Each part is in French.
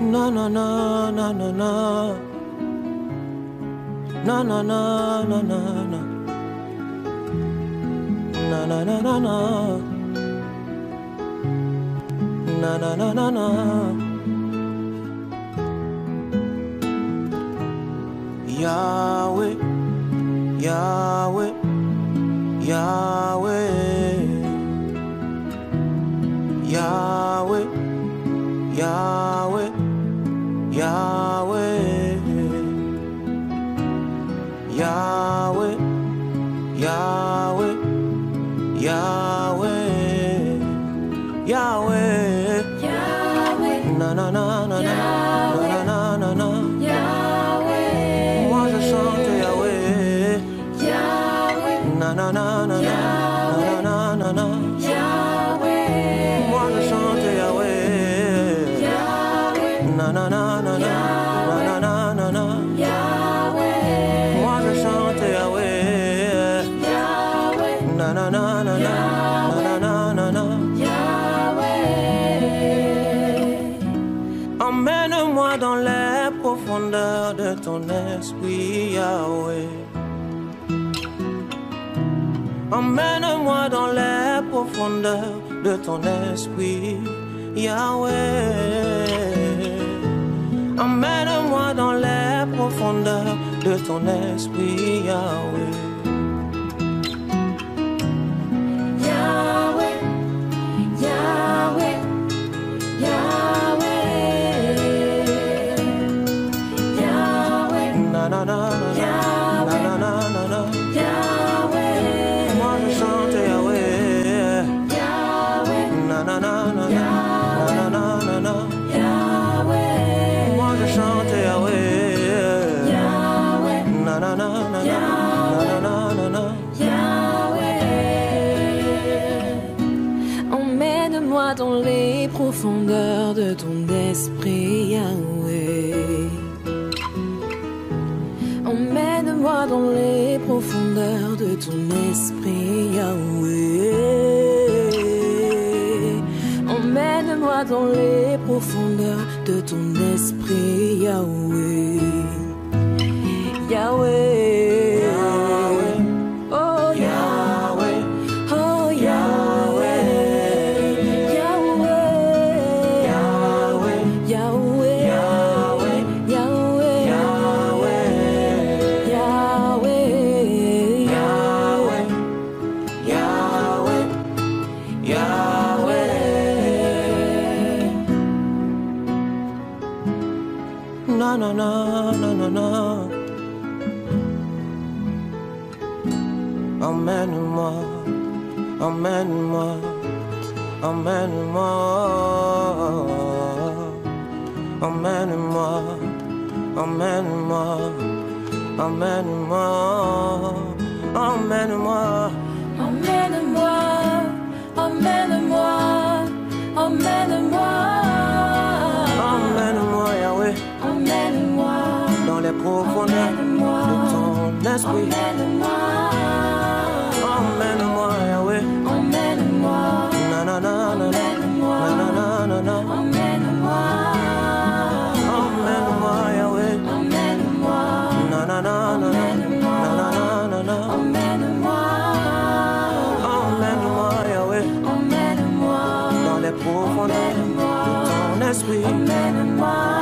Na na na na na na. Na na na na na na. Na na na na na. Na na na na na. Yahweh, Yahweh, Yahweh, Yahweh, Yahweh, Yahweh, Yahweh, Yahweh, Yahweh, Emmène-moi dans les profondeurs de ton esprit, Yahweh. Emmène-moi dans les profondeurs de ton esprit, Yahweh. Emmène-moi dans les profondeurs de ton esprit, Yahweh. power. Les profondeurs de ton esprit, Yahweh. Emmène-moi dans les profondeurs de ton esprit, Yahweh. Emmène-moi dans les profondeurs de ton esprit, Yahweh. Yahweh. Yahweh. No, no, no, no, no, no. Emmène-moi, emmène-moi, emmène-moi. Emmène-moi, emmène-moi, emmène-moi, emmène-moi. d'esprit. Emmène-moi, Yahweh. Emmène-moi. Nanana, nanana, nanana. Emmène-moi. Emmène-moi, Yahweh. Emmène-moi. Nanana, nanana, nanana. Emmène-moi. Emmène-moi, Yahweh. Emmène-moi. Dans les profondeurs de ton esprit. Emmène-moi.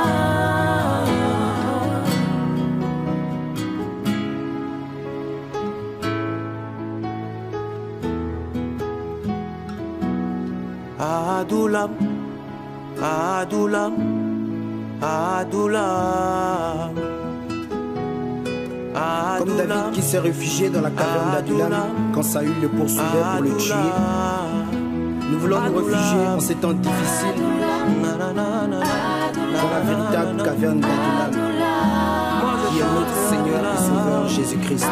Adoulam, Adoulam, Adoulam. Comme David qui s'est réfugié dans la caverne d'Adulam quand Saül le poursuivait pour le tuer. Nous voulons nous réfugier en ces temps difficiles dans la véritable caverne d'Adulam, qui est notre Seigneur et Sauveur Jésus-Christ.